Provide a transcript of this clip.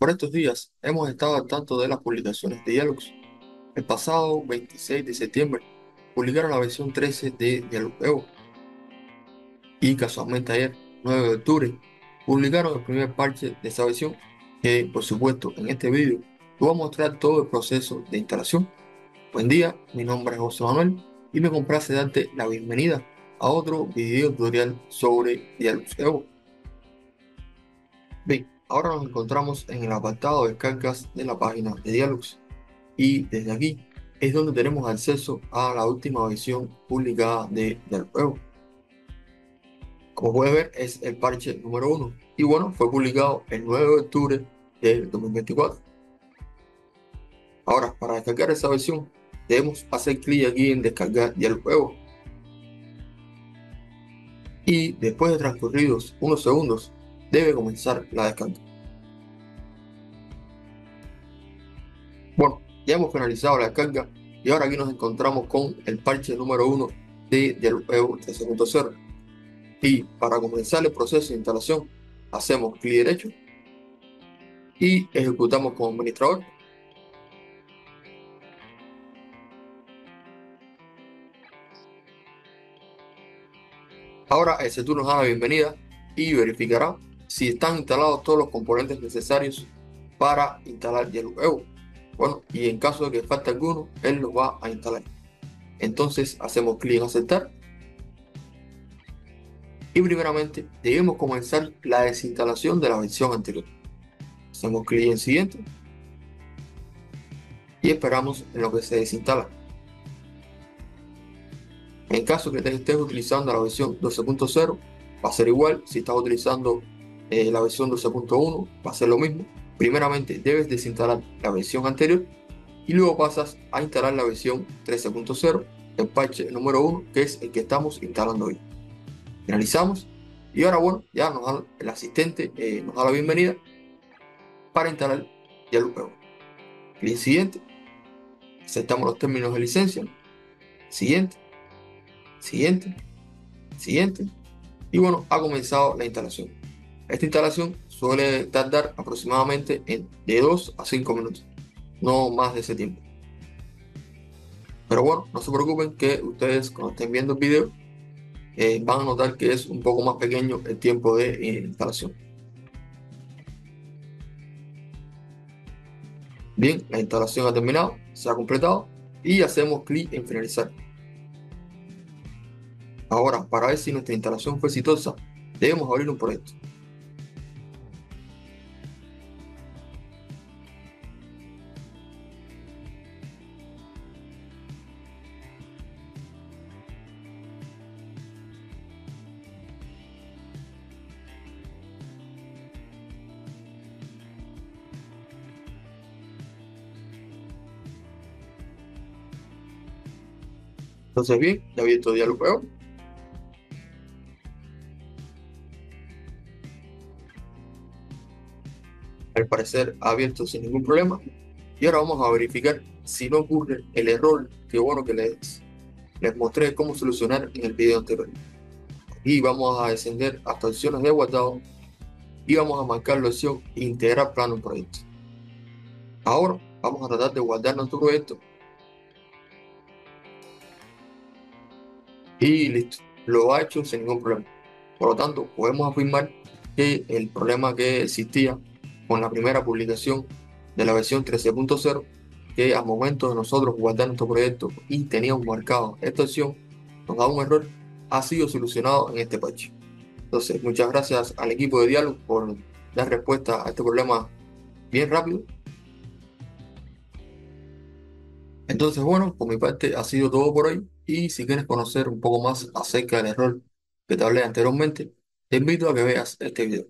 Por estos días hemos estado al tanto de las publicaciones de Dialux. El pasado 26 de septiembre publicaron la versión 13 de Dialux Evo. Y casualmente ayer, 9 de octubre, publicaron el primer parche de esa versión, que por supuesto en este vídeo voy a mostrar todo el proceso de instalación. Buen día, mi nombre es José Manuel y me complace darte la bienvenida a otro video tutorial sobre Dialux Evo. Bien, ahora nos encontramos en el apartado de descargas de la página de Dialux y desde aquí es donde tenemos acceso a la última versión publicada de Dialux Evo. Como puedes ver es el parche número 1 y bueno, fue publicado el 9 de octubre del 2024. Ahora, para descargar esa versión, debemos hacer clic aquí en descargar ya el juego. Y después de transcurridos unos segundos, debe comenzar la descarga. Bueno, ya hemos finalizado la descarga y ahora aquí nos encontramos con el parche número 1 de Dialogeo 3.0. Y para comenzar el proceso de instalación, hacemos clic derecho y ejecutamos como administrador Ahora el CETU nos da la bienvenida y verificará si están instalados todos los componentes necesarios para instalar Yellow Bueno, y en caso de que falte alguno, él los va a instalar. Entonces hacemos clic en aceptar. Y primeramente debemos comenzar la desinstalación de la versión anterior. Hacemos clic en siguiente. Y esperamos en lo que se desinstala. En caso que estés utilizando la versión 12.0, va a ser igual. Si estás utilizando la versión 12.1, va a ser lo mismo. Primeramente debes desinstalar la versión anterior y luego pasas a instalar la versión 13.0, el parche número 1, que es el que estamos instalando hoy. Finalizamos y ahora bueno, ya nos da, el asistente eh, nos da la bienvenida para instalar ya el. Clic siguiente, aceptamos los términos de licencia, siguiente, siguiente, siguiente. Y bueno, ha comenzado la instalación. Esta instalación suele tardar aproximadamente en de 2 a 5 minutos, no más de ese tiempo. Pero bueno, no se preocupen que ustedes cuando estén viendo el video eh, van a notar que es un poco más pequeño el tiempo de eh, instalación. Bien, la instalación ha terminado, se ha completado y hacemos clic en finalizar. Ahora, para ver si nuestra instalación fue exitosa, debemos abrir un proyecto. Entonces bien, ya abierto diálogo al parecer abierto sin ningún problema. Y ahora vamos a verificar si no ocurre el error que bueno que les, les mostré cómo solucionar en el video anterior. Y vamos a descender hasta opciones de guardado y vamos a marcar la opción integrar plano proyecto. Ahora vamos a tratar de guardar nuestro proyecto. Y listo, lo ha hecho sin ningún problema. Por lo tanto, podemos afirmar que el problema que existía con la primera publicación de la versión 13.0 que al momento de nosotros guardar nuestro proyecto y teníamos marcado esta opción nos da un error ha sido solucionado en este parche entonces muchas gracias al equipo de Dialog por dar respuesta a este problema bien rápido entonces bueno por mi parte ha sido todo por hoy y si quieres conocer un poco más acerca del error que te hablé anteriormente te invito a que veas este video